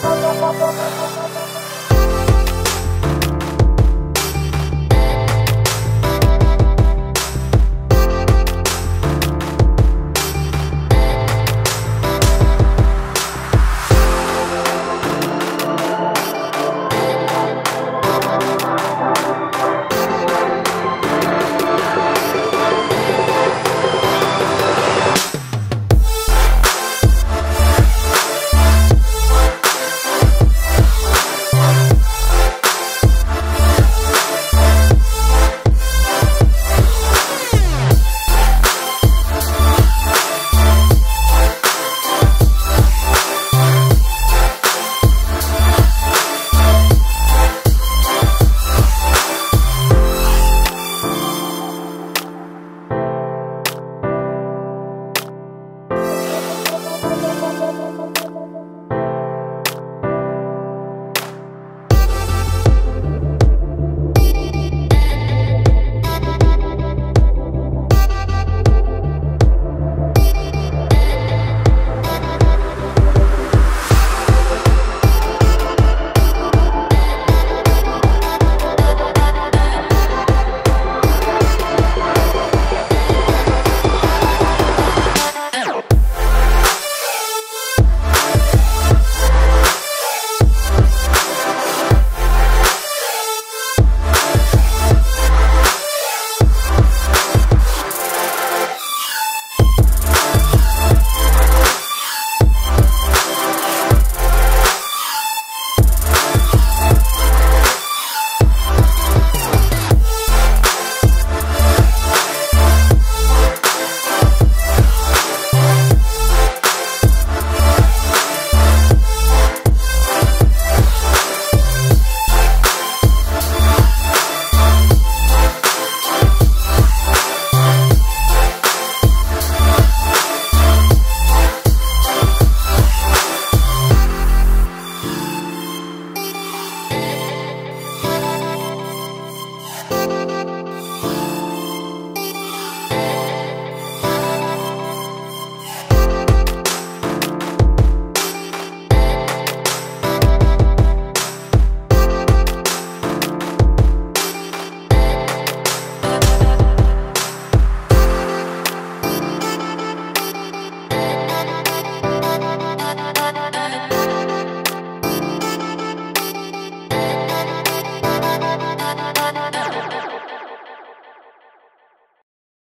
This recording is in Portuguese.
Salvador, Salvador, Salvador.